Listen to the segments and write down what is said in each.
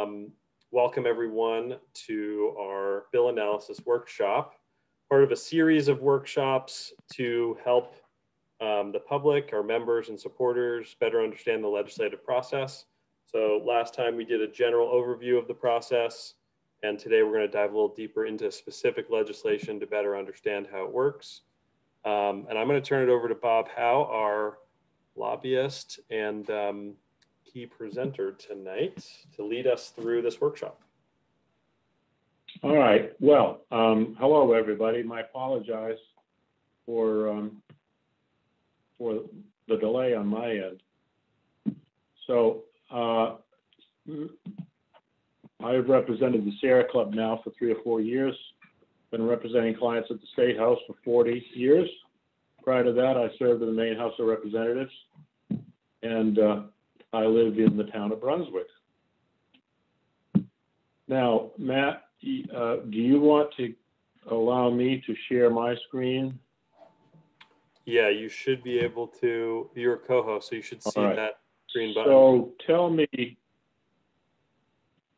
um, welcome everyone to our bill analysis workshop, part of a series of workshops to help um, the public, our members and supporters better understand the legislative process. So last time we did a general overview of the process, and today we're going to dive a little deeper into specific legislation to better understand how it works. Um, and I'm going to turn it over to Bob Howe, our lobbyist and um, key presenter tonight to lead us through this workshop. All right. Well, um, hello, everybody. My apologize for um, for the delay on my end. So uh, I've represented the Sierra Club now for three or four years. Been representing clients at the State House for 40 years. Prior to that, I served in the Maine House of Representatives, and uh, I live in the town of Brunswick. Now, Matt, uh, do you want to allow me to share my screen? Yeah, you should be able to. You're a co-host, so you should see right. that green button. So tell me,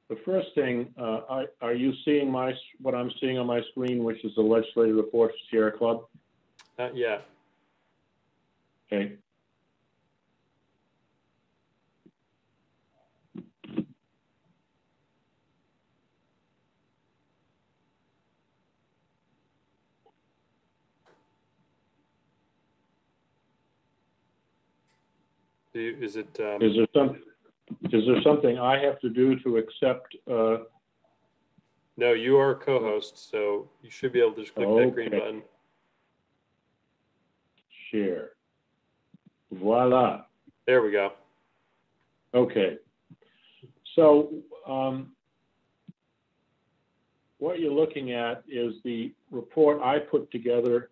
the first thing, uh, I, are you seeing my what I'm seeing on my screen, which is the legislative report for Sierra Club? Not yet. Okay. Do you, is it? Um, Is there some, is there something I have to do to accept, uh, no, you are a co-host, so you should be able to just click that green button. share? Voila. There we go. Okay. So, um, what you're looking at is the report I put together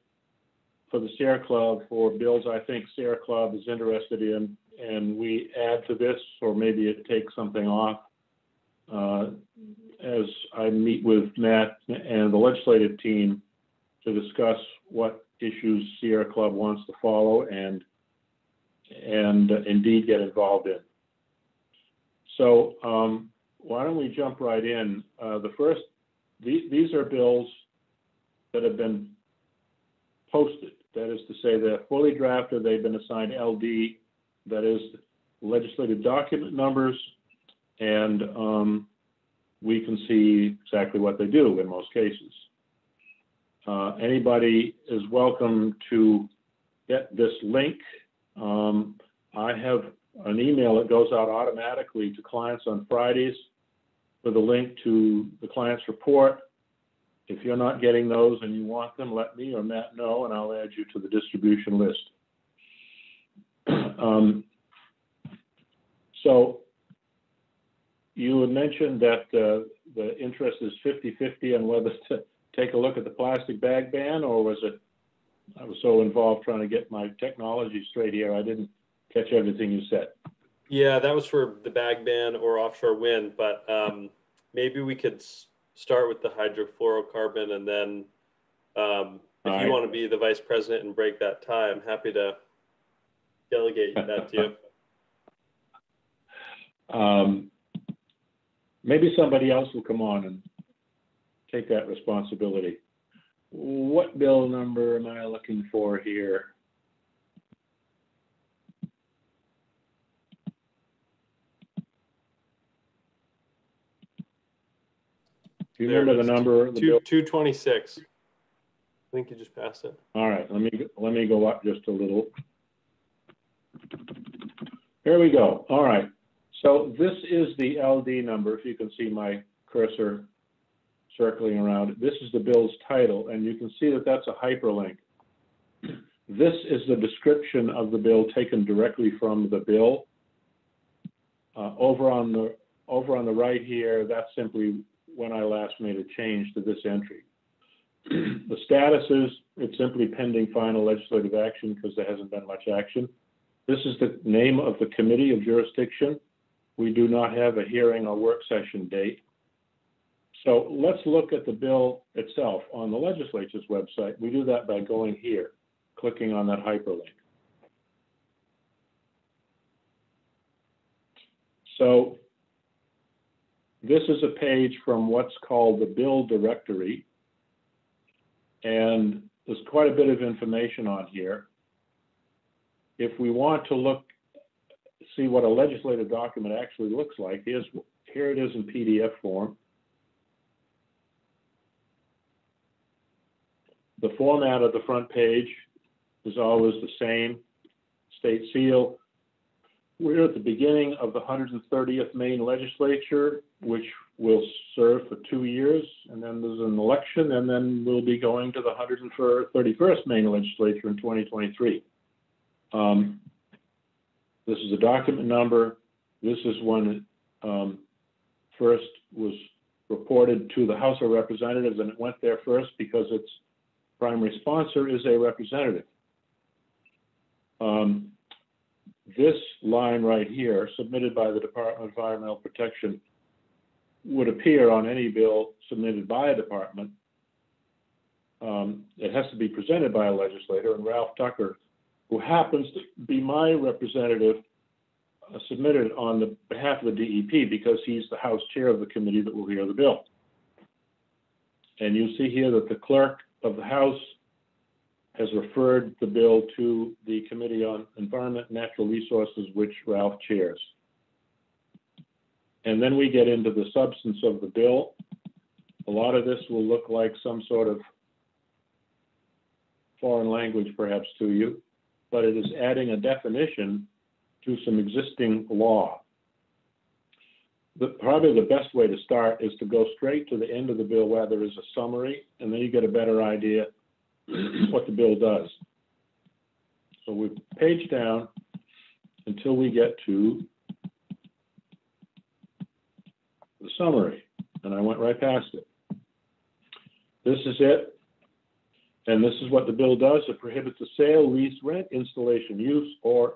for the Sierra Club for bills I think Sierra Club is interested in, and we add to this, or maybe it takes something off. Uh, as I meet with Matt and the legislative team to discuss what issues Sierra Club wants to follow and and indeed get involved in. So um, why don't we jump right in? Uh, the first, the, these are bills that have been posted. That is to say, they're fully drafted. They've been assigned LD, that is legislative document numbers, and um, we can see exactly what they do in most cases. Uh, anybody is welcome to get this link. Um, I have an email that goes out automatically to clients on Fridays with a link to the client's report. If you're not getting those and you want them, let me or Matt know, and I'll add you to the distribution list. Um, so you had mentioned that uh, the interest is 50-50 on whether to take a look at the plastic bag ban, or was it, I was so involved trying to get my technology straight here, I didn't catch everything you said. Yeah, that was for the bag ban or offshore wind, but um, maybe we could s- start with the hydrofluorocarbon and then um, if All you right. want to be the vice president and break that tie, I'm happy to delegate that to you. Um, maybe somebody else will come on and take that responsibility. What bill number am I looking for here? Do you There remember the number the Two, 226. I think you just passed it. All right, let me, let me go up just a little. Here we go. All right. So this is the LD number, if you can see my cursor circling around. This is the bill's title, and you can see that that's a hyperlink. This is the description of the bill taken directly from the bill. Uh, over on the, over on the right here, that's simply when I last made a change to this entry. The status is, it's simply pending final legislative action because there hasn't been much action. This is the name of the committee of jurisdiction. We do not have a hearing or work session date. So let's look at the bill itself on the legislature's website. We do that by going here, clicking on that hyperlink. So this is a page from what's called the bill directory. And there's quite a bit of information on here. If we want to look, see what a legislative document actually looks like, here's, here it is in PDF form. The format of the front page is always the same. State seal. We're at the beginning of the 130th Maine legislature, which will serve for two years, and then there's an election, and then we'll be going to the 131st Maine legislature in 2023. Um, this is a document number. This is when it um, first was reported to the House of Representatives, and it went there first because its primary sponsor is a representative. Um, this line right here, submitted by the Department of Environmental Protection, would appear on any bill submitted by a department. Um, it has to be presented by a legislator, and Ralph Tucker, who happens to be my representative, uh, submitted on the behalf of the DEP because he's the House chair of the committee that will hear the bill. And you see here that the clerk of the House has referred the bill to the Committee on Environment and Natural Resources, which Ralph chairs. And then we get into the substance of the bill. A lot of this will look like some sort of foreign language perhaps to you, but it is adding a definition to some existing law. The, probably the best way to start is to go straight to the end of the bill where there is a summary, and then you get a better idea what the bill does. So we page down until we get to the summary, and I went right past it. This is it, and this is what the bill does. It prohibits the sale, lease, rent, installation, use, or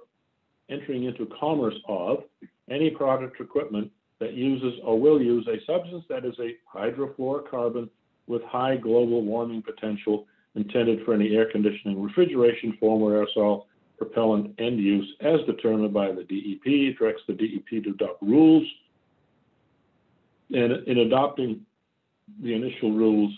entering into commerce of any product or equipment that uses or will use a substance that is a hydrofluorocarbon with high global warming potential intended for any air conditioning, refrigeration, foam, or aerosol propellant end use as determined by the DEP. It directs the DEP to adopt rules and in adopting the initial rules,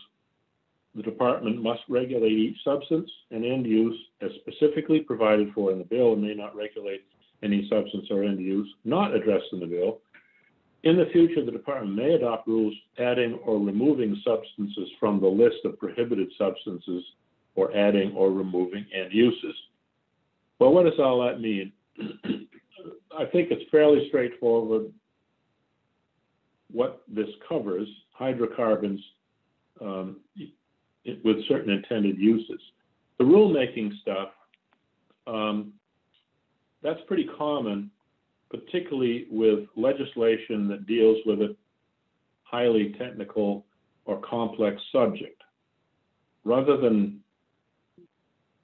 the department must regulate each substance and end use as specifically provided for in the bill and may not regulate any substance or end use not addressed in the bill. In the future, the department may adopt rules adding or removing substances from the list of prohibited substances or adding or removing end uses. Well, what does all that mean? I think it's fairly straightforward what this covers, hydrocarbons um, with certain intended uses. The rulemaking stuff, um, that's pretty common, particularly with legislation that deals with a highly technical or complex subject. Rather than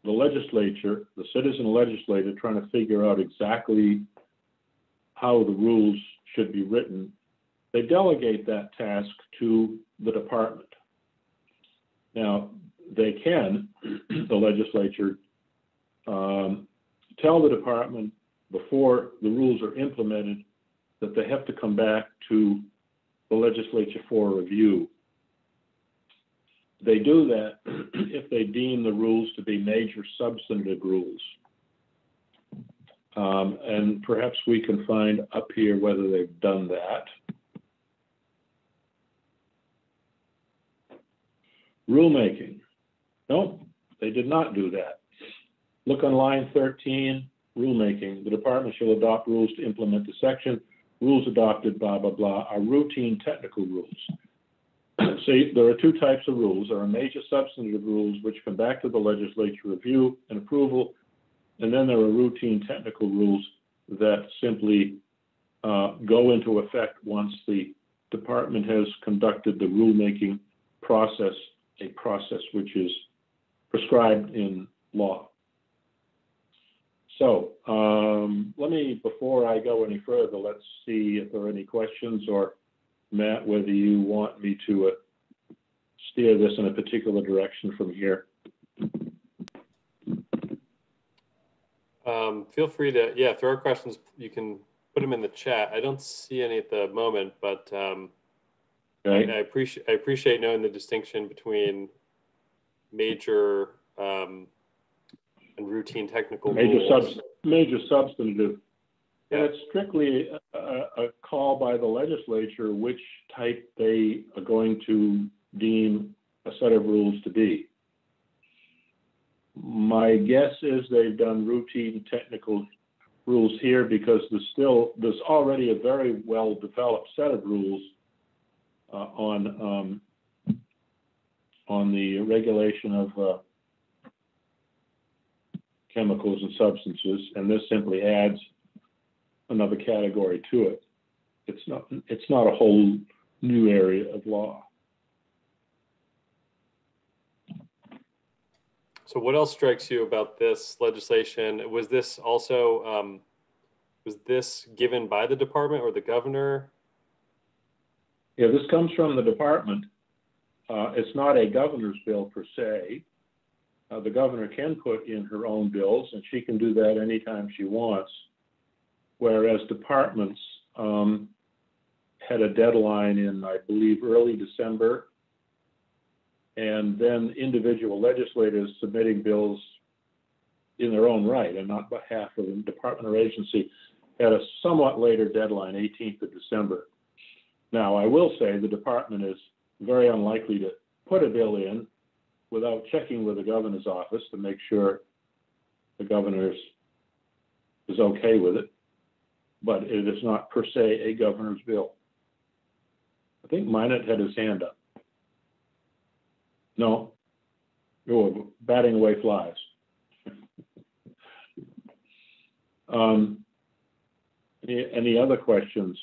the legislature, the citizen legislator, trying to figure out exactly how the rules should be written they delegate that task to the department. Now, they can, the legislature, um, tell the department before the rules are implemented that they have to come back to the legislature for review. They do that if they deem the rules to be major substantive rules. Um, and perhaps we can find up here whether they've done that. Rulemaking. No, they did not do that. Look on line 13, rulemaking. The department shall adopt rules to implement the section. Rules adopted, blah, blah, blah, are routine technical rules. See, there are two types of rules. There are major substantive rules which come back to the legislature review and approval, and then there are routine technical rules that simply uh, go into effect once the department has conducted the rulemaking process a process which is prescribed in law. So um, let me, before I go any further, let's see if there are any questions or Matt, whether you want me to uh, steer this in a particular direction from here. Um, feel free to, yeah, if there are questions, you can put them in the chat. I don't see any at the moment, but um, I, Okay, I appreciate I appreciate knowing the distinction between major um, and routine technical major rules. subs, major substantive. And it's strictly a, a, call by the legislature which type they are going to deem a set of rules to be. My guess is they've done routine technical rules here because there's still, there's already a very well-developed set of rules uh, on, um, on the regulation of, uh, chemicals and substances, and this simply adds another category to it. It's not, it's not a whole new area of law. So, what else strikes you about this legislation? Was this also um, was this given by the department or the governor? Yeah, this comes from the department. Uh, it's not a governor's bill per se. Uh, the governor can put in her own bills, and she can do that anytime she wants. Whereas departments um, had a deadline in, I believe, early December. And then individual legislators submitting bills in their own right and not behalf of the department or agency had a somewhat later deadline, 18th of December. Now, I will say the department is very unlikely to put a bill in without checking with the governor's office to make sure the governor's is okay with it. But it is not per se a governor's bill. I think Minot had his hand up. No, oh, batting away flies. Um, any, any other questions?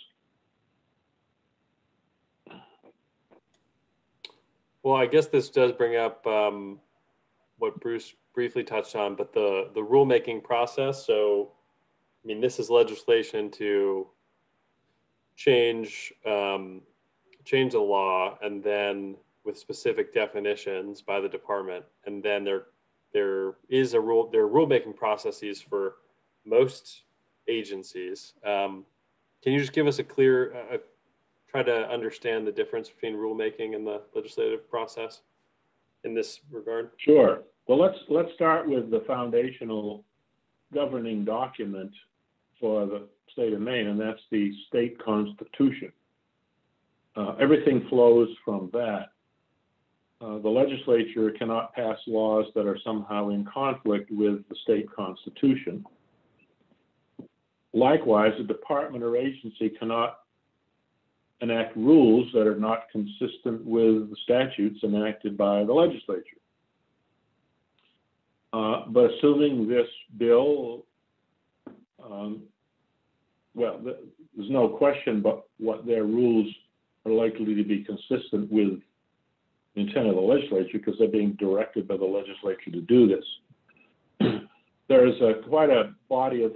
Well, I guess this does bring up um, what Bruce briefly touched on, but the the rulemaking process. So, I mean, this is legislation to change um, change the law, and then with specific definitions by the department, and then there there is a rule there are rulemaking processes for most agencies. Um, can you just give us a clear uh, try to understand the difference between rulemaking and the legislative process in this regard? Sure. Well, let's, let's start with the foundational governing document for the state of Maine, and that's the state constitution. Uh, everything flows from that. Uh, the legislature cannot pass laws that are somehow in conflict with the state constitution. Likewise, a department or agency cannot enact rules that are not consistent with the statutes enacted by the legislature. Uh, but assuming this bill, um, well, th- there's no question but what their rules are likely to be consistent with the intent of the legislature because they're being directed by the legislature to do this. there is a, quite a body of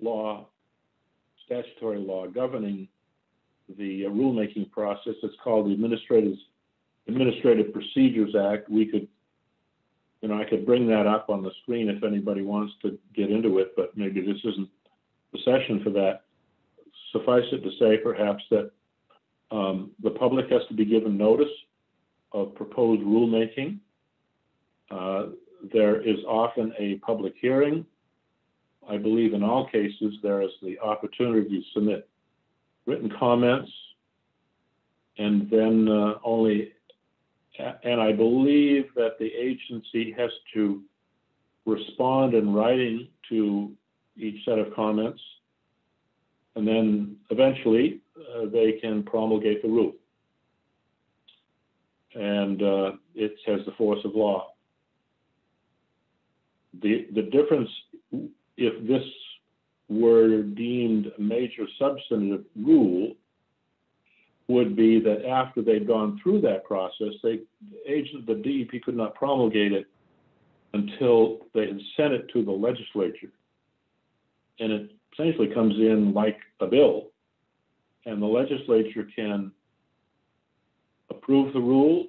law, statutory law governing the uh, rulemaking process. It's called the Administrative Administrative Procedures Act. We could, you know, I could bring that up on the screen if anybody wants to get into it, but maybe this isn't the session for that. Suffice it to say, perhaps, that um, the public has to be given notice of proposed rulemaking. Uh, there is often a public hearing. I believe in all cases there is the opportunity to submit written comments, and then uh, only, and I believe that the agency has to respond in writing to each set of comments, and then eventually uh, they can promulgate the rule. And uh, it has the force of law. The, the difference, if this were deemed a major substantive rule would be that after they'd gone through that process, they, agent, the DEP could not promulgate it until they had sent it to the legislature. And it essentially comes in like a bill, and the legislature can approve the rule,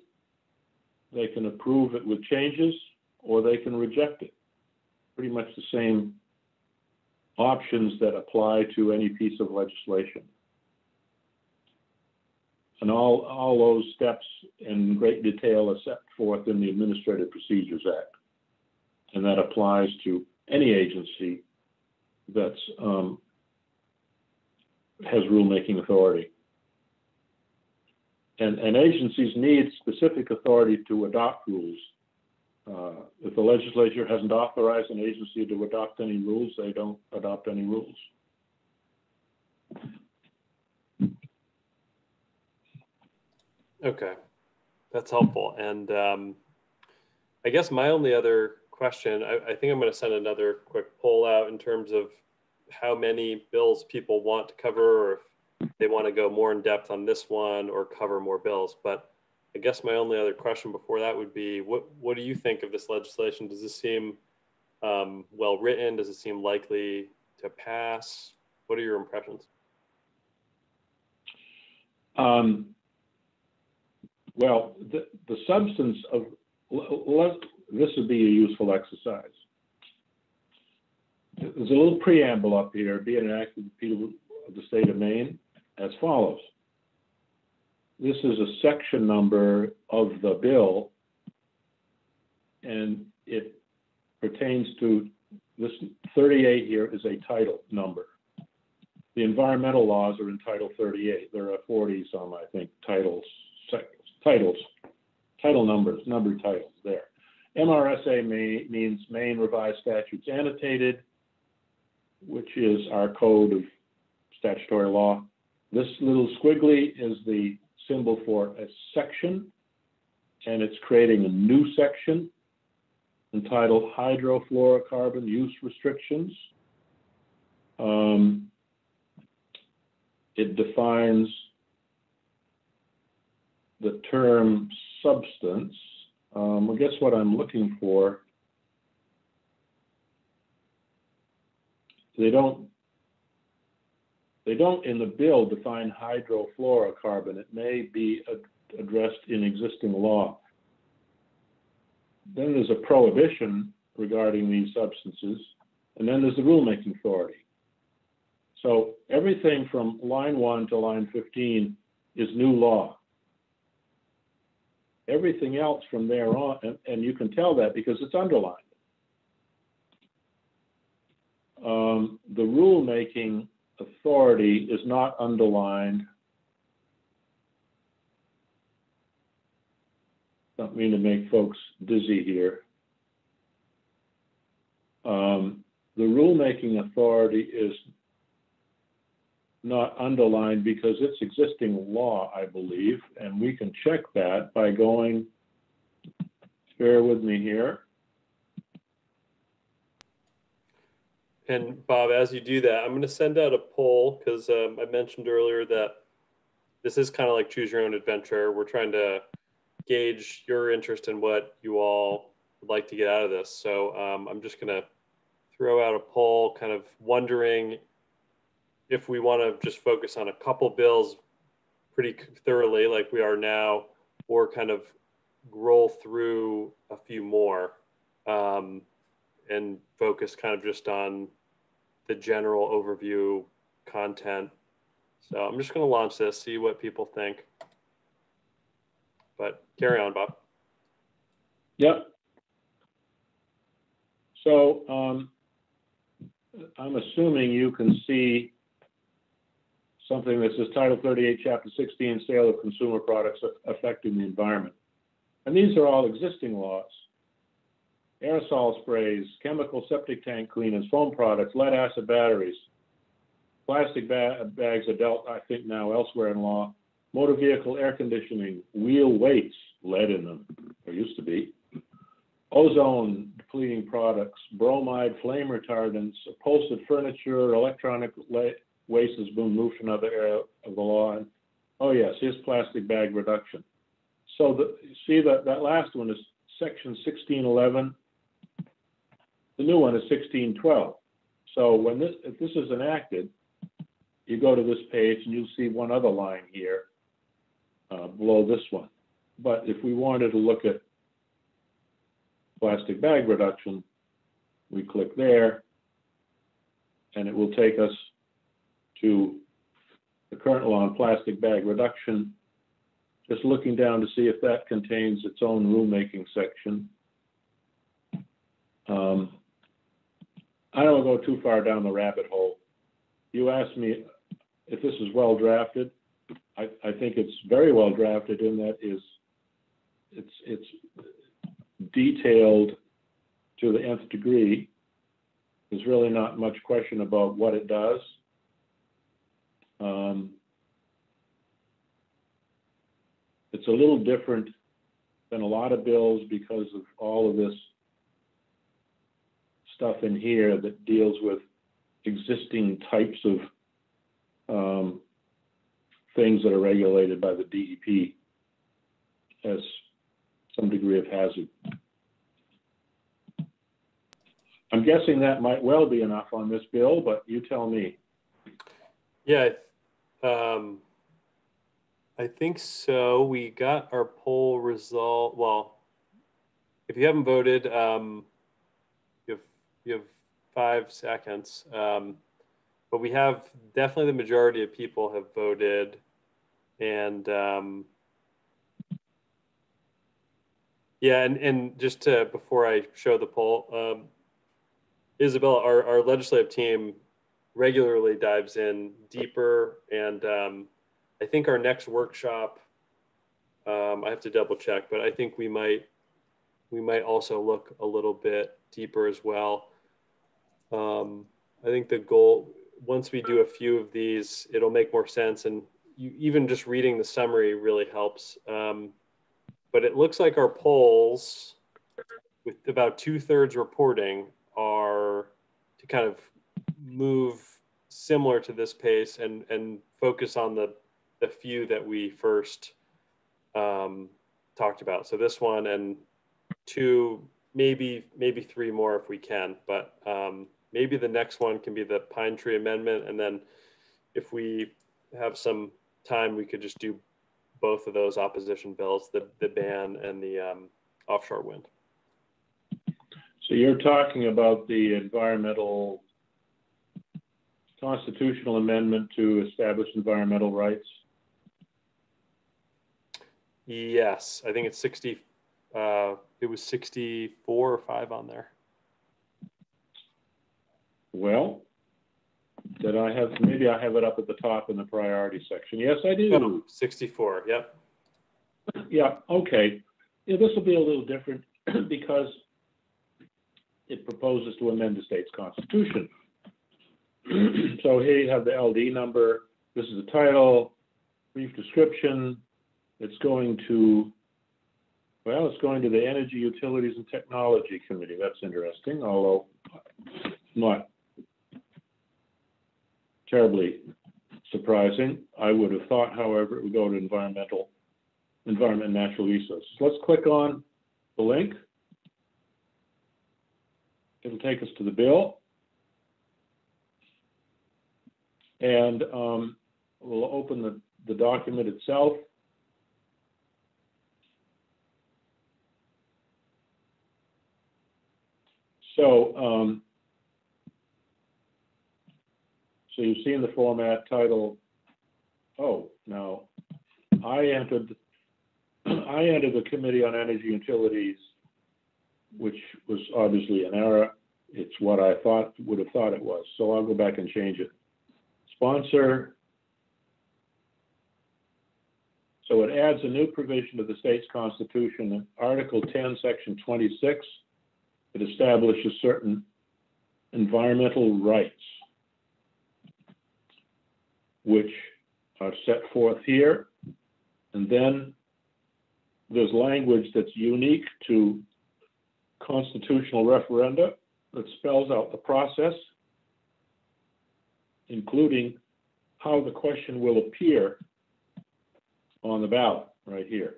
they can approve it with changes, or they can reject it. Pretty much the same options that apply to any piece of legislation. And all, all those steps in great detail are set forth in the Administrative Procedures Act. And that applies to any agency that's, um, has rulemaking authority. And, and agencies need specific authority to adopt rules. Uh, If the legislature hasn't authorized an agency to adopt any rules, they don't adopt any rules. Okay, that's helpful. And um, I guess my only other question, I, I think I'm going to send another quick poll out in terms of how many bills people want to cover, or if they want to go more in depth on this one or cover more bills. But I guess my only other question before that would be, what what do you think of this legislation? Does this seem um, well written? Does it seem likely to pass? What are your impressions? Um, well, the, the substance of, let, this would be a useful exercise. There's a little preamble up here, being enacted the people of the state of Maine as follows. This is a section number of the bill, and it pertains to, this 38 here is a title number. The environmental laws are in Title 38. There are 40 some, I think, titles, sec- titles, title numbers, number titles there. MRSA may, means Maine Revised Statutes Annotated, which is our code of statutory law. This little squiggly is the symbol for a section, and it's creating a new section entitled Hydrofluorocarbon Use Restrictions. Um, it defines the term substance. Um, I guess what I'm looking for, they don't, they don't in the bill define hydrofluorocarbon. It may be ad- addressed in existing law. Then there's a prohibition regarding these substances, and then there's the rulemaking authority. So everything from line one to line 15 is new law. Everything else from there on, and, and you can tell that because it's underlined. Um, the rulemaking authority is not underlined. Don't mean to make folks dizzy here. Um, the rulemaking authority is not underlined because it's existing law, I believe, and we can check that by going, bear with me here. And Bob, as you do that, I'm going to send out a poll because um, I mentioned earlier that this is kind of like choose your own adventure. We're trying to gauge your interest in what you all would like to get out of this. So um, I'm just going to throw out a poll, kind of wondering if we want to just focus on a couple bills pretty thoroughly, like we are now, or kind of roll through a few more um, and focus kind of just on the general overview content. So I'm just going to launch this, see what people think. But carry on, Bob. Yep. So um, I'm assuming you can see something that says Title 38, Chapter 16, Sale of Consumer Products Affecting the Environment. And these are all existing laws. Aerosol sprays, chemical septic tank cleaners, foam products, lead acid batteries, plastic ba- bags are dealt, I think now elsewhere in law, motor vehicle air conditioning, wheel weights, lead in them, there used to be, ozone depleting products, bromide flame retardants, upholstered furniture, electronic la- waste has been moved to another area of the law. And, oh yes, here's plastic bag reduction. So the, see that, that last one is section sixteen eleven. The new one is sixteen twelve. So when this, if this is enacted, you go to this page and you'll see one other line here uh, below this one. But if we wanted to look at plastic bag reduction, we click there, and it will take us to the current law on plastic bag reduction, just looking down to see if that contains its own rulemaking section. Um, I don't go too far down the rabbit hole. You asked me if this is well drafted. I, I think it's very well drafted in that is, it's, it's detailed to the nth degree. There's really not much question about what it does. Um, It's a little different than a lot of bills because of all of this stuff in here that deals with existing types of um, things that are regulated by the DEP as some degree of hazard. I'm guessing that might well be enough on this bill, but you tell me. Yeah, um, I think so. We got our poll result. Well, if you haven't voted, um, you have five seconds. Um, but we have definitely the majority of people have voted, and um, yeah, and and just to before I show the poll, um, Isabella, our our legislative team regularly dives in deeper and um, I think our next workshop, um, I have to double check, but I think we might we might also look a little bit deeper as well. Um, I think the goal once we do a few of these, it'll make more sense, and you, even just reading the summary really helps. Um, but it looks like our polls, with about two thirds reporting, are to kind of move similar to this pace and and focus on the the few that we first um, talked about. So this one and two, maybe maybe three more if we can. But um, maybe the next one can be the Pine Tree Amendment, and then if we have some time, we could just do both of those opposition bills: the the ban and the um, offshore wind. So you're talking about the environmental constitutional amendment to establish environmental rights? Yes, I think it's 60. Uh, it was 64 or 5 on there. Well, did I have, maybe I have it up at the top in the priority section. Yes, I do. Oh, 64, yep. Yeah, okay. Yeah, this will be a little different because it proposes to amend the state's constitution. so here you have the LD number. This is the title, brief description, it's going to, well, it's going to the Energy Utilities and Technology Committee. That's interesting, although not terribly surprising. I would have thought, however, it would go to environmental, environment natural resources. Let's click on the link. It'll take us to the bill. And um, we'll open the, the document itself. So, um, so you've seen the format title. Oh, now I entered, I entered the Committee on Energy Utilities, which was obviously an error. It's what I thought, would have thought it was. So I'll go back and change it. Sponsor. So it adds a new provision to the state's constitution, Article 10, Section 26 it establishes certain environmental rights, which are set forth here. And then there's language that's unique to constitutional referenda that spells out the process, including how the question will appear on the ballot right here.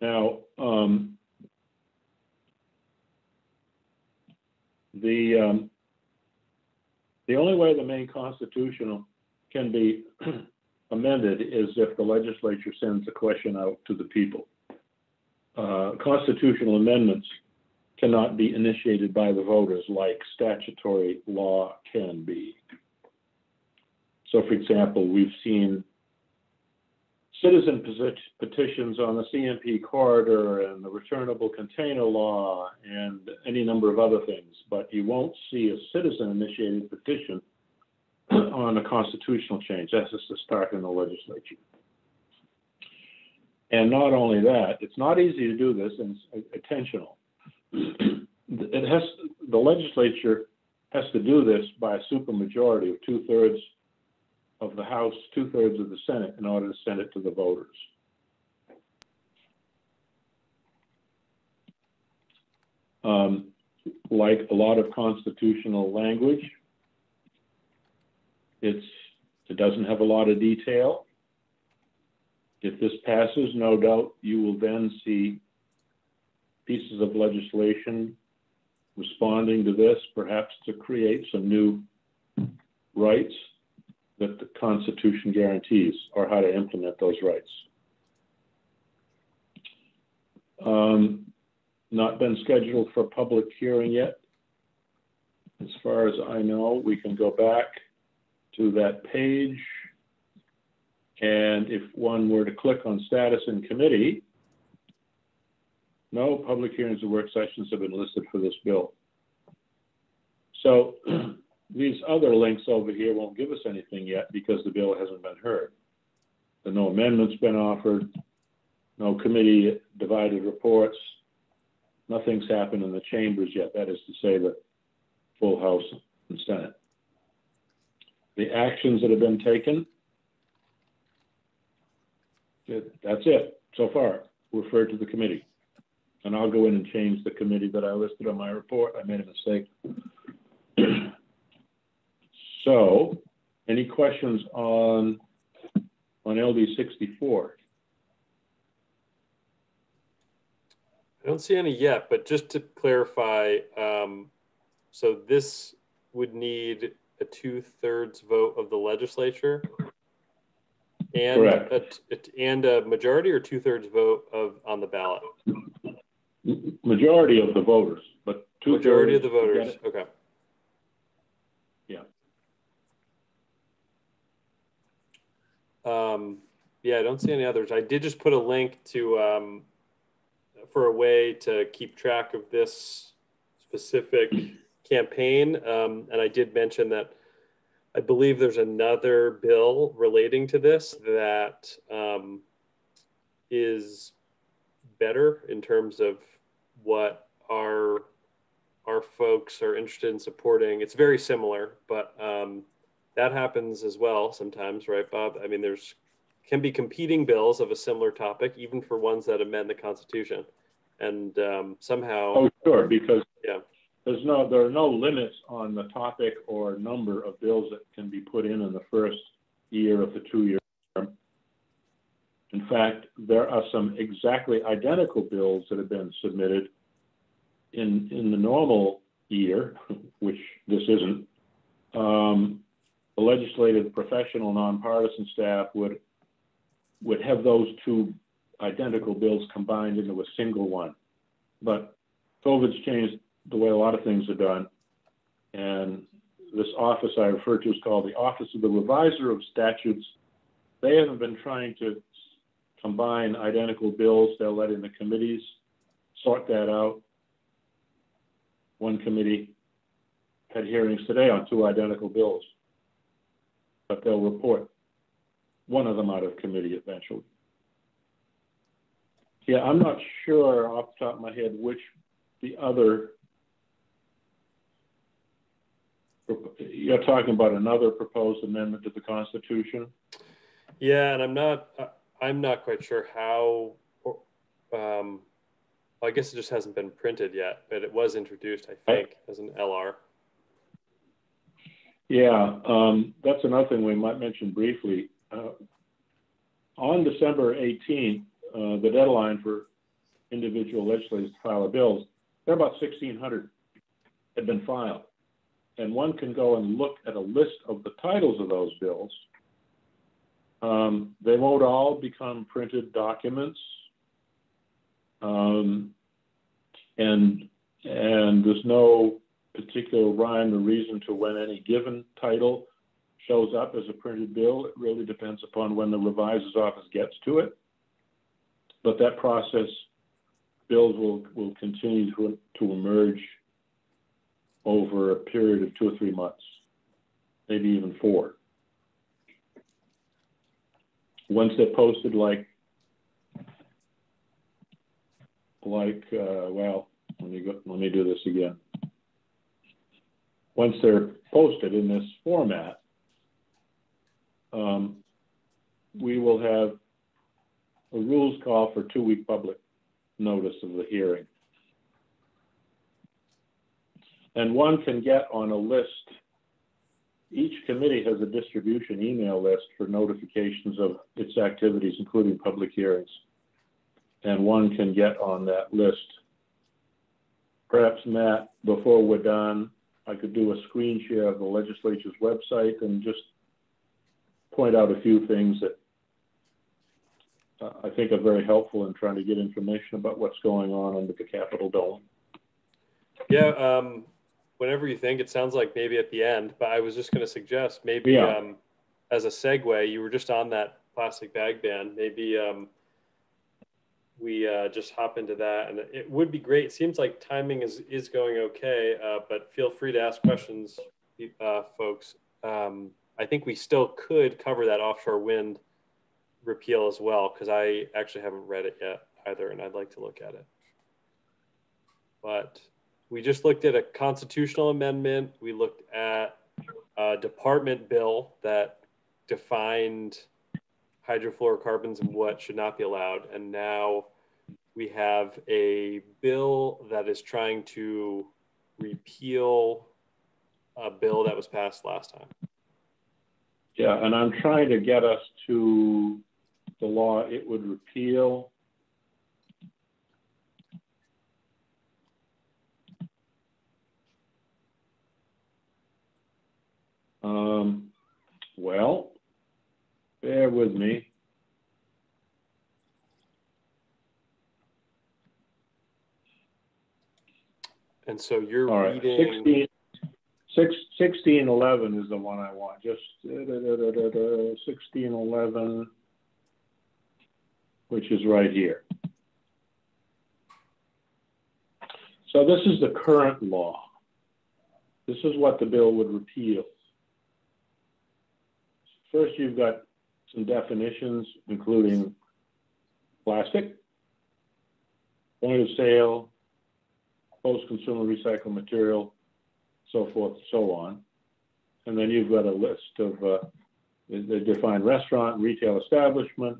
Now, um, the um, the only way the Maine constitutional can be amended is if the legislature sends a question out to the people. Uh, constitutional amendments cannot be initiated by the voters like statutory law can be. So for example, we've seen citizen petitions on the CMP corridor and the returnable container law and any number of other things, but you won't see a citizen-initiated petition on a constitutional change. That's just a start in the legislature. And not only that, it's not easy to do this, and it's uh, intentional. It has, the legislature has to do this by a supermajority of two-thirds of the House, two-thirds of the Senate in order to send it to the voters. Um, Like a lot of constitutional language, it's, it doesn't have a lot of detail. If this passes, no doubt you will then see pieces of legislation responding to this, perhaps to create some new rights that the Constitution guarantees, or how to implement those rights. Um, Not been scheduled for public hearing yet. As far as I know, we can go back to that page. And if one were to click on status in committee, no public hearings or work sessions have been listed for this bill. So these other links over here won't give us anything yet because the bill hasn't been heard. No amendments been offered, no committee divided reports. Nothing's happened in the chambers yet, that is to say the full House and Senate. The actions that have been taken, that's it so far, referred to the committee. And I'll go in and change the committee that I listed on my report. I made a mistake. So, any questions on, on LD sixty-four? I don't see any yet, but just to clarify, um, so this would need a two-thirds vote of the legislature? And a, and a majority or two-thirds vote of, on the ballot? Majority of the voters, but two. Majority of the voters, okay. Yeah. Um, yeah, I don't see any others. I did just put a link to, um, for a way to keep track of this specific campaign. Um, and I did mention that I believe there's another bill relating to this that, um, is better in terms of what our our folks are interested in supporting. It's very similar, but um, that happens as well sometimes, right, Bob? I mean, there's can be competing bills of a similar topic, even for ones that amend the Constitution, and um, somehow, Oh, sure, because. Yeah. There's no, there are no limits on the topic or number of bills that can be put in in the first year of the two-year term. In fact, there are some exactly identical bills that have been submitted in, in the normal year, which this isn't. Um, the legislative, professional, nonpartisan staff would, would have those two identical bills combined into a single one. But COVID's changed the way a lot of things are done. And this office I refer to is called the Office of the Reviser of Statutes. They haven't been trying to combine identical bills. They're letting the committees sort that out. One committee had hearings today on two identical bills. But they'll report one of them out of committee eventually. Yeah, I'm not sure off the top of my head which the other You're talking about another proposed amendment to the Constitution? yeah, and I'm not, I- I'm not quite sure how. Um, I guess it just hasn't been printed yet, but it was introduced, I think, as an LR. Yeah, um, that's another thing we might mention briefly. Uh, On December 18th, uh, the deadline for individual legislators to file bills, there are about 1,600 had been filed. And one can go and look at a list of the titles of those bills. Um, They won't all become printed documents. Um, And, and there's no particular rhyme or reason to when any given title shows up as a printed bill. It really depends upon when the reviser's office gets to it. But that process, bills will, will continue to, to emerge over a period of two or three months, maybe even four. Once they're posted like, like, uh, well, let me go, let me do this again. Once they're posted in this format, um, we will have a rules call for two-week public notice of the hearing. And one can get on a list. Each committee has a distribution email list for notifications of its activities, including public hearings. And one can get on that list. Perhaps, Matt, before we're done, I could do a screen share of the legislature's website and just point out a few things that uh, I think are very helpful in trying to get information about what's going on under the Capitol dome. Yeah, um, whenever you think, it sounds like maybe at the end, but I was just going to suggest maybe Yeah. um, as a segue, you were just on that plastic bag ban. Maybe um, we uh, just hop into that, and it would be great. It seems like timing is is going okay, uh, but feel free to ask questions, uh, folks. Um, I think we still could cover that offshore wind repeal as well because I actually haven't read it yet either, and I'd like to look at it. But we just looked at a constitutional amendment. We looked at a department bill that defined hydrofluorocarbons and what should not be allowed. And now we have a bill that is trying to repeal a bill that was passed last time. Yeah, and I'm trying to get us to the law it would repeal. Um, well, bear with me. And so you're All right, reading. 16, six, 1611 is the one I want, just da, da, da, 1611, which is right here. So this is the current law. This is what the bill would repeal. First, you've got some definitions, including plastic, point of sale, post-consumer recycled material, so forth, so on. And then you've got a list of, uh, they define restaurant, retail establishment,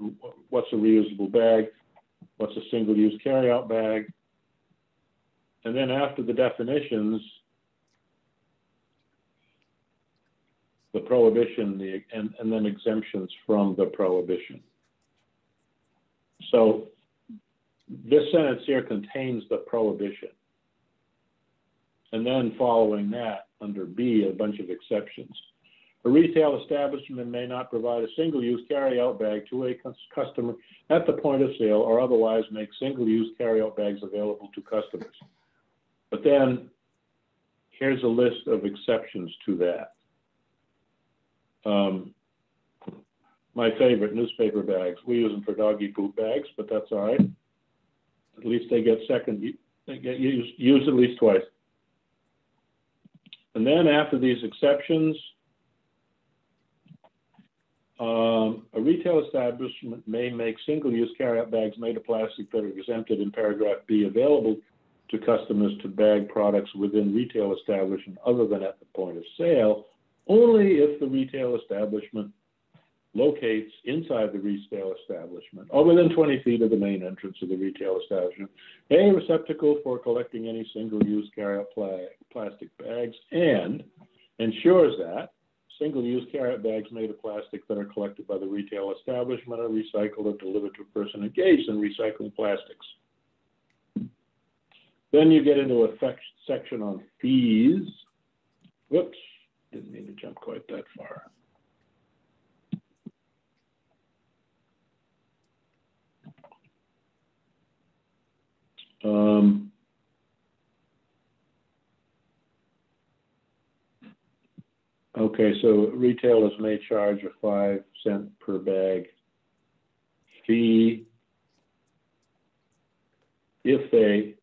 what's a reusable bag, what's a single-use carryout bag. And then after the definitions, prohibition, the, and, and then exemptions from the prohibition. So this sentence here contains the prohibition. And then following that, under B, a bunch of exceptions. A retail establishment may not provide a single-use carry-out bag to a customer at the point of sale or otherwise make single-use carry-out bags available to customers. But then, here's a list of exceptions to that. Um, my favorite, newspaper bags. We use them for doggy poop bags, but that's all right. At least they get second, they get used, used at least twice. And then after these exceptions, um, a retail establishment may make single-use carryout bags made of plastic that are exempted in paragraph B available to customers to bag products within retail establishment other than at the point of sale, only if the retail establishment locates inside the retail establishment or within 20 feet of the main entrance of the retail establishment a receptacle for collecting any single-use carryout pla- plastic bags and ensures that single-use carryout bags made of plastic that are collected by the retail establishment are recycled or delivered to a person engaged in recycling plastics. Then you get into a sec- section on fees. Whoops, didn't mean to jump quite that far. Um, Okay, so retailers may charge a five cent per bag fee if they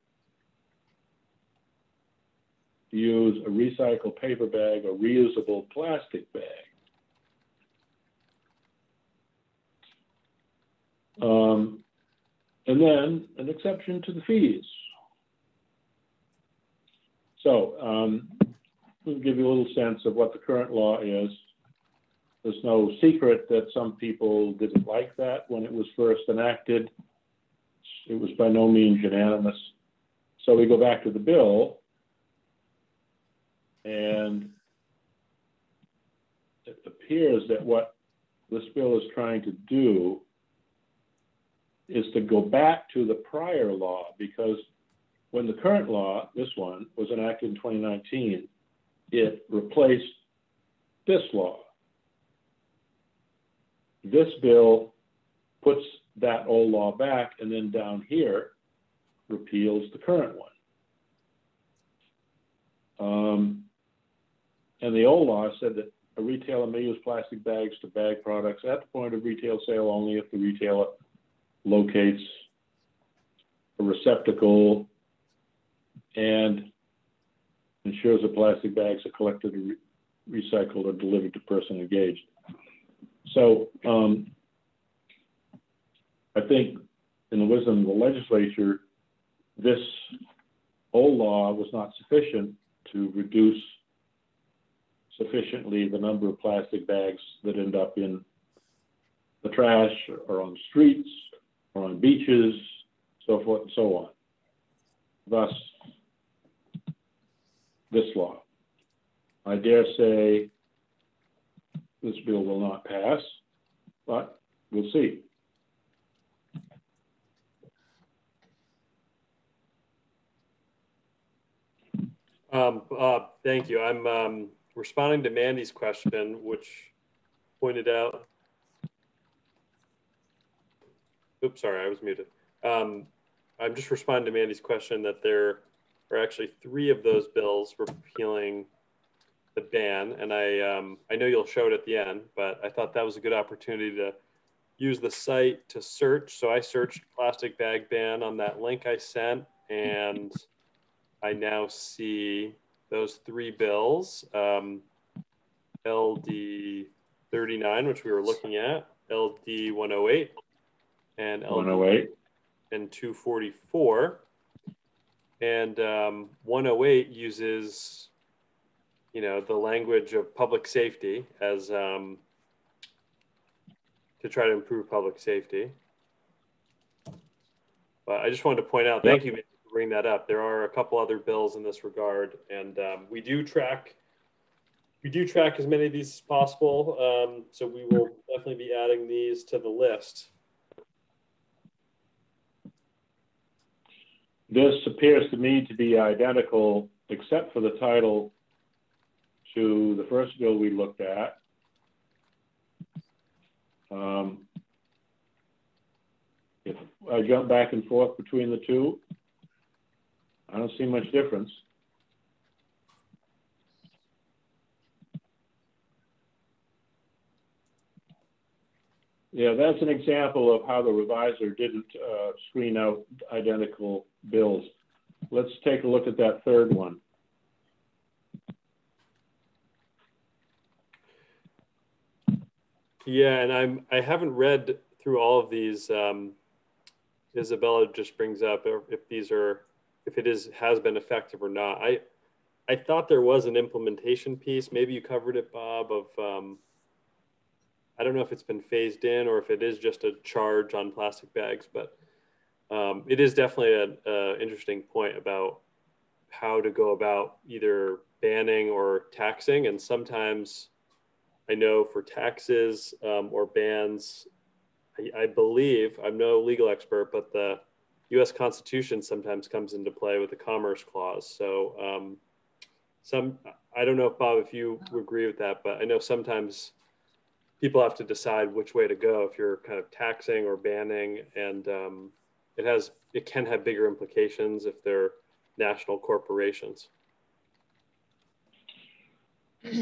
use a recycled paper bag or reusable plastic bag. Um, and then an exception to the fees. So, um, we'll give you a little sense of what the current law is. There's no secret that some people didn't like that when it was first enacted. It was by no means unanimous. So we go back to the bill and it appears that what this bill is trying to do is to go back to the prior law because when the current law, this one, was enacted in 2019, it replaced this law. This bill puts that old law back and then down here repeals the current one. Um, and the old law said that a retailer may use plastic bags to bag products at the point of retail sale only if the retailer locates a receptacle and ensures that plastic bags are collected, re recycled, or delivered to person engaged. So um, I think in the wisdom of the legislature, this old law was not sufficient to reduce sufficiently the number of plastic bags that end up in the trash or on streets or on beaches, so forth and so on. Thus, this law. I dare say this bill will not pass, but we'll see. Um, uh, thank you. I'm um, responding to Mandy's question, which pointed out. Oops, sorry, I was muted. Um, I'm just responding to Mandy's question that there are actually three of those bills repealing the ban, and I um, I know you'll show it at the end, but I thought that was a good opportunity to use the site to search. So I searched plastic bag ban on that link I sent, and I now see those three bills, um, LD 39, which we were looking at, LD 108, and LD 108 and 244. And um, 108 uses, you know, the language of public safety as um, to try to improve public safety. But I just wanted to point out, thank yep. you bringing that up. There are a couple other bills in this regard, and um, we do track we do track as many of these as possible. Um, so we will definitely be adding these to the list. This appears to me to be identical, except for the title to the first bill we looked at. Um, if I jump back and forth between the two, I don't see much difference. Yeah, that's an example of how the reviser didn't uh, screen out identical bills. Let's take a look at that third one. Yeah, and I'm I haven't read through all of these. Um, Isabella just brings up if these are if it is has been effective or not. I I thought there was an implementation piece. Maybe you covered it, Bob. Of um, I don't know if it's been phased in or if it is just a charge on plastic bags, but um, it is definitely an interesting point about how to go about either banning or taxing. And sometimes I know for taxes um, or bans, I, I, believe, I'm no legal expert, but the US Constitution sometimes comes into play with the Commerce Clause. So um, some, I don't know if Bob, if you agree with that, but I know sometimes people have to decide which way to go if you're kind of taxing or banning and um, it has it can have bigger implications if they're national corporations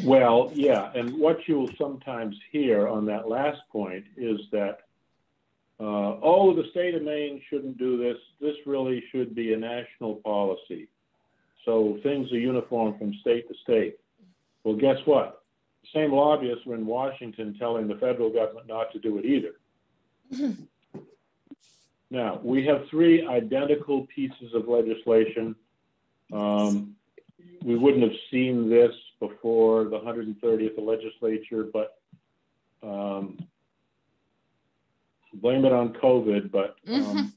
Well, yeah, and what you'll sometimes hear on that last point is that, uh, oh, the state of Maine shouldn't do this. This really should be a national policy. So things are uniform from state to state. Well, guess what? The same lobbyists were in Washington telling the federal government not to do it either. Now, we have three identical pieces of legislation. Um, we wouldn't have seen this before the 130th legislature, but um, blame it on COVID, but um,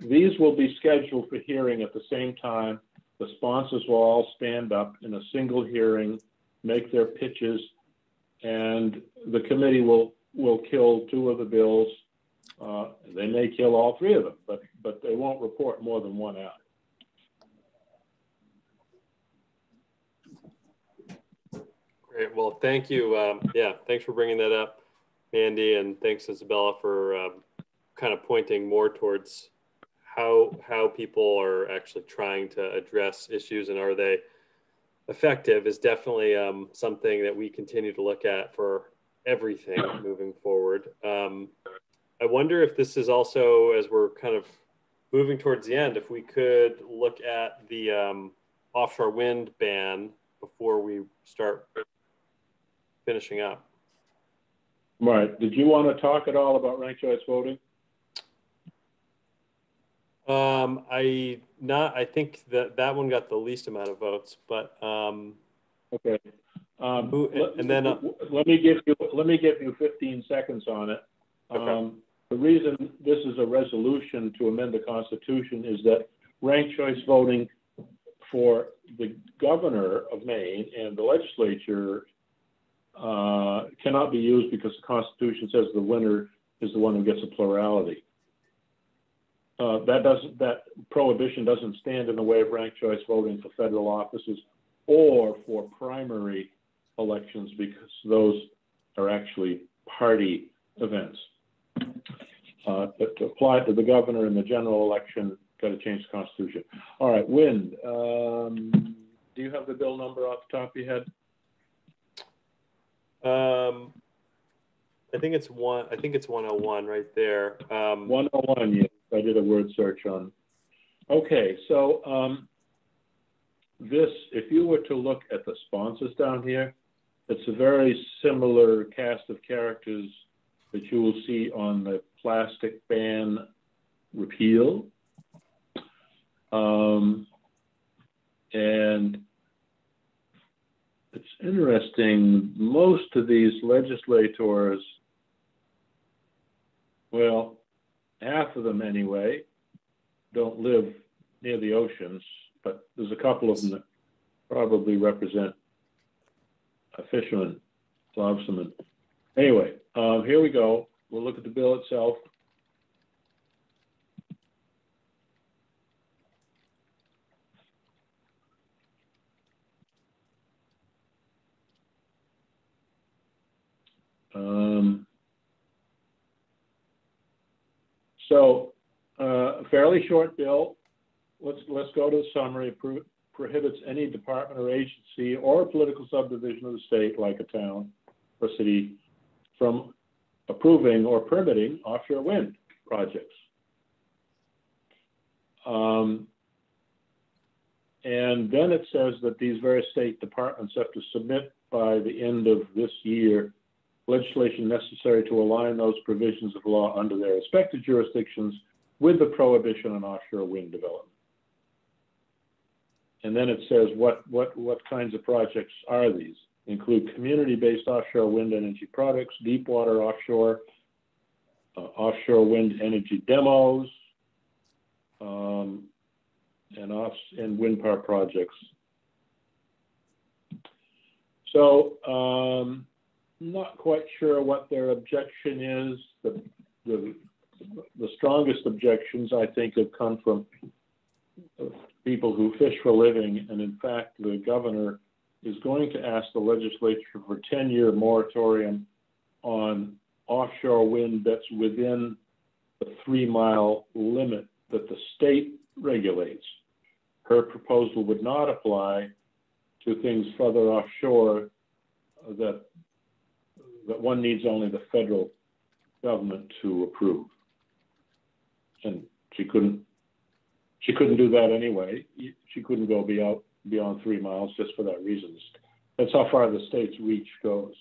these will be scheduled for hearing at the same time. The sponsors will all stand up in a single hearing, make their pitches, and the committee will, will kill two of the bills. Uh, they may kill all three of them, but, but they won't report more than one out. Great. Well, thank you. Um, yeah, thanks for bringing that up, Mandy, and thanks Isabella for um, kind of pointing more towards how how people are actually trying to address issues and are they effective is definitely um, something that we continue to look at for everything moving forward. Um, I wonder if this is also as we're kind of moving towards the end, if we could look at the um, offshore wind ban before we start finishing up. Right. Did you want to talk at all about ranked choice voting? Um, I not. I think that that one got the least amount of votes, but um, Okay. Um, Who- let- and then, uh, Let me give you, let me give you 15 seconds on it. Okay. Um, The reason this is a resolution to amend the Constitution is that ranked choice voting for the governor of Maine and the legislature uh, cannot be used because the Constitution says the winner is the one who gets a plurality. Uh, That doesn't, that prohibition doesn't stand in the way of ranked choice voting for federal offices or for primary elections because those are actually party events. Uh, but to apply it to the governor in the general election, got to change the constitution. All right, wind. Um, do you have the bill number off the top of your head? Um, I think it's one. I think it's 101 right there. Um, 101, yes. I did a word search on. Okay, so um, this, if you were to look at the sponsors down here, it's a very similar cast of characters that you will see on the plastic ban repeal. Um, and it's interesting, most of these legislators, well, half of them anyway, don't live near the oceans, but there's a couple of them that probably represent a fisherman, lobsterman. Anyway, um, here we go. We'll look at the bill itself. Um, so, uh, a fairly short bill. Let's let's go to the summary. Pro- prohibits any department or agency or political subdivision of the state, like a town or city, from approving or permitting offshore wind projects. Um, and then it says that these various state departments have to submit by the end of this year legislation necessary to align those provisions of law under their respective jurisdictions with the prohibition on offshore wind development. And then it says what, what, what kinds of projects are these? Include community-based offshore wind energy products, deep water offshore, uh, offshore wind energy demos, um, and off and wind power projects. So, um, not quite sure what their objection is. The, the, the strongest objections, I think, have come from people who fish for a living. And in fact, the governor is going to ask the legislature for a 10 year moratorium on offshore wind that's within the three mile limit that the state regulates. Her proposal would not apply to things further offshore that, that one needs only the federal government to approve. And she couldn't, she couldn't do that anyway. She couldn't go be out beyond three miles just for that reason. That's how far the state's reach goes.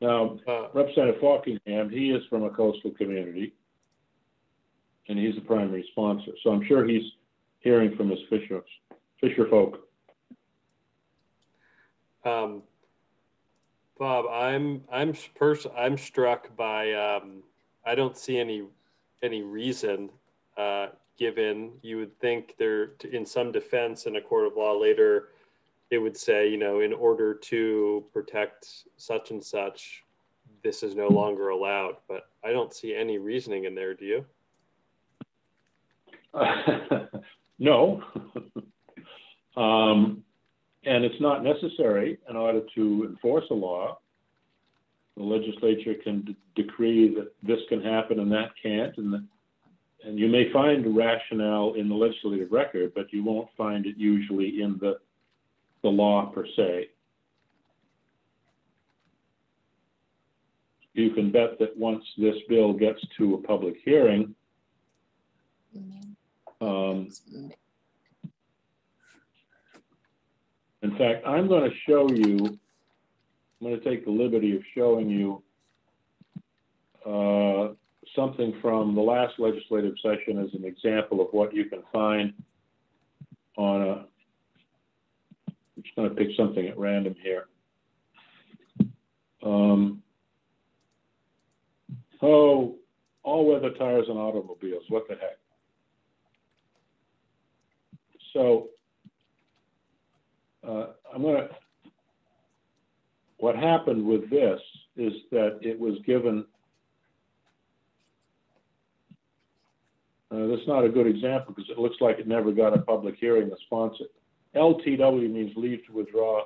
Now, Uh, Representative Faulkingham, he is from a coastal community, and he's the primary sponsor. So I'm sure he's hearing from his fisher, fisher folk. Um, Bob, I'm I'm pers- I'm struck by um, I don't see any any reason uh, given you would think there in some defense in a court of law later it would say you know in order to protect such and such this is no longer allowed. But I don't see any reasoning in there do you? No. Um, and it's not necessary in order to enforce a law. The legislature can d- decree that this can happen and that can't, and the, and you may find rationale in the legislative record, but you won't find it usually in the the law per se. You can bet that once this bill gets to a public hearing, um, In fact, I'm going to show you, I'm going to take the liberty of showing you uh, something from the last legislative session as an example of what you can find on a, I'm just going to pick something at random here. Um, oh, all-weather tires on automobiles, what the heck? So uh, I'm going to, what happened with this is that it was given, uh, that's not a good example because it looks like it never got a public hearing, the sponsor. LTW means leave to withdraw.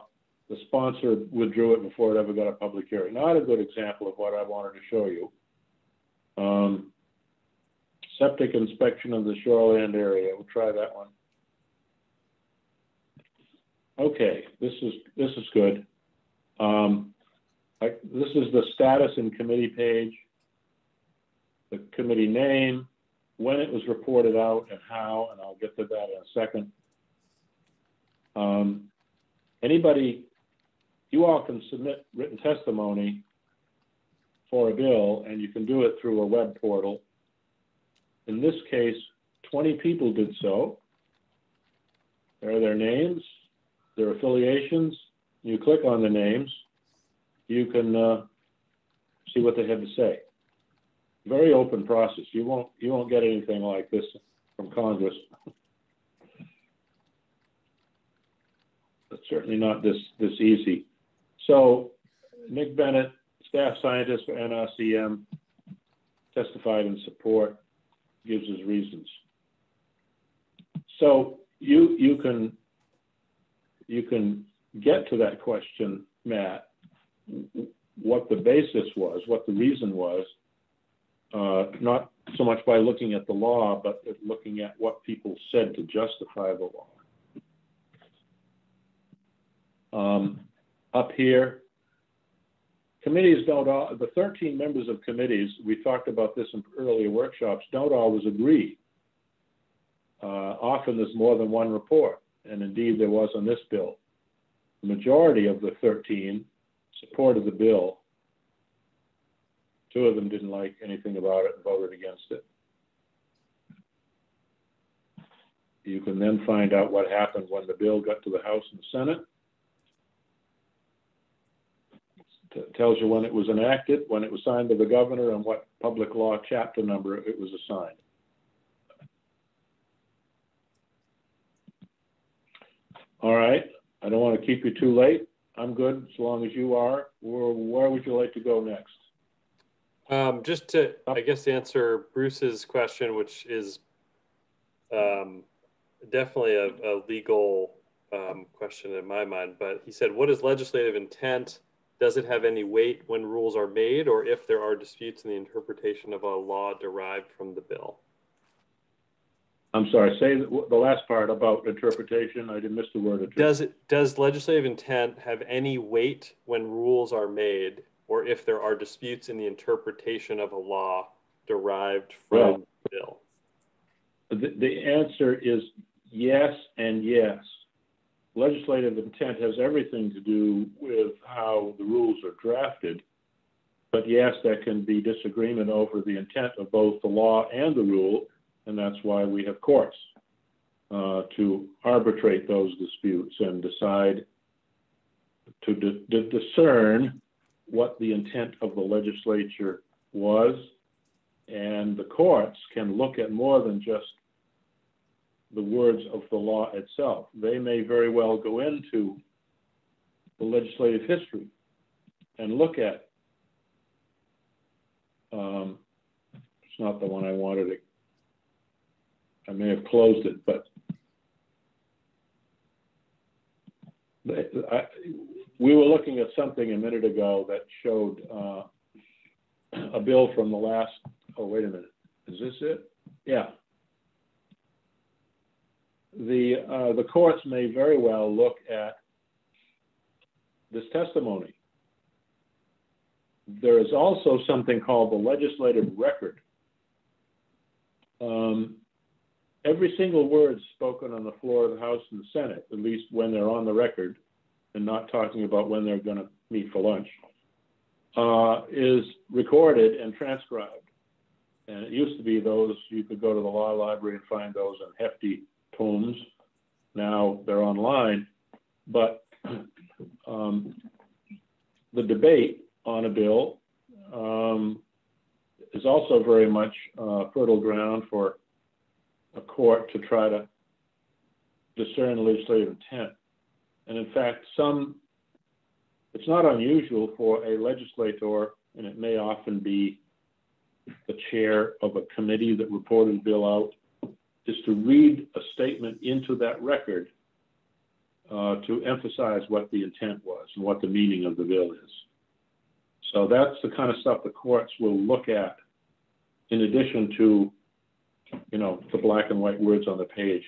The sponsor withdrew it before it ever got a public hearing. Not a good example of what I wanted to show you. Um, septic inspection of the shoreland area. We'll try that one. Okay, this is this is good. Um, I, this is the status and committee page, the committee name, when it was reported out and how, and I'll get to that in a second. Um, anybody, you all can submit written testimony for a bill and you can do it through a web portal. In this case, 20 people did so. There are their names, their affiliations. You click on the names, you can uh, see what they have to say. Very open process. You won't you won't get anything like this from Congress. But certainly not this this easy. So Nick Bennett, staff scientist for NRCM, testified in support, gives his reasons. So you you can you can get to that question, Matt, what the basis was, what the reason was, uh, not so much by looking at the law, but looking at what people said to justify the law. Um, up here, committees don't, all, the 13 members of committees, we talked about this in earlier workshops, don't always agree. Uh, often there's more than one report, and indeed there was on this bill. The majority of the 13 supported the bill. Two of them didn't like anything about it and voted against it. You can then find out what happened when the bill got to the House and Senate. It tells you when it was enacted, when it was signed by the governor, and what public law chapter number it was assigned. All right, I don't want to keep you too late. I'm good as long as you are. Where, where would you like to go next? Um, just to, I guess, answer Bruce's question, which is um, definitely a, a legal um, question in my mind, but he said, what is legislative intent? does it have any weight when rules are made or if there are disputes in the interpretation of a law derived from the bill? I'm sorry, say the last part about interpretation. I didn't miss the word. Does it, does legislative intent have any weight when rules are made or if there are disputes in the interpretation of a law derived Well- from the bill? The, the answer is yes and yes. Legislative intent has everything to do with how the rules are drafted. But yes, there can be disagreement over the intent of both the law and the rule, and that's why we have courts uh, to arbitrate those disputes and decide to di- di- discern what the intent of the legislature was. And the courts can look at more than just the words of the law itself. They may very well go into the legislative history and look at. Um, it's not the one I wanted to. I may have closed it, but. We were looking at something a minute ago that showed uh, a bill from the last. Oh, wait a minute. Is this it? Yeah the, uh, the courts may very well look at this testimony. There is also something called the legislative record. Um, every single word spoken on the floor of the House and the Senate, at least when they're on the record, and not talking about when they're going to meet for lunch, uh, is recorded and transcribed. And it used to be those, you could go to the law library and find those in hefty tomes. Now they're online, but um, the debate on a bill um, is also very much uh, fertile ground for a court to try to discern legislative intent. And in fact, some, it's not unusual for a legislator, and it may often be the chair of a committee that reported a bill out, is to read a statement into that record uh, to emphasize what the intent was and what the meaning of the bill is. So that's the kind of stuff the courts will look at in addition to, you know, the black and white words on the page.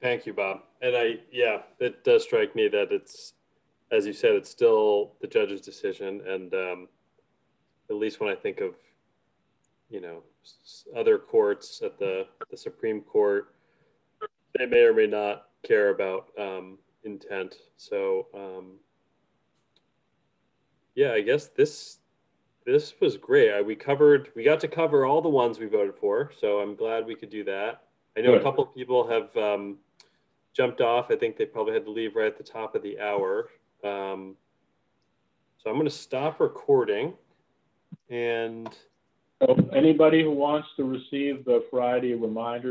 Thank you, Bob. And I, yeah, it does strike me that it's, as you said, it's still the judge's decision. And um, at least when I think of, you know, other courts at the, the Supreme Court, they may or may not care about um, intent. So, um, yeah, I guess this this was great. I, we covered, we got to cover all the ones we voted for. So I'm glad we could do that. I know a Good. couple people have um, jumped off. I think they probably had to leave right at the top of the hour. Um, so I'm going to stop recording and So anybody who wants to receive the Friday reminder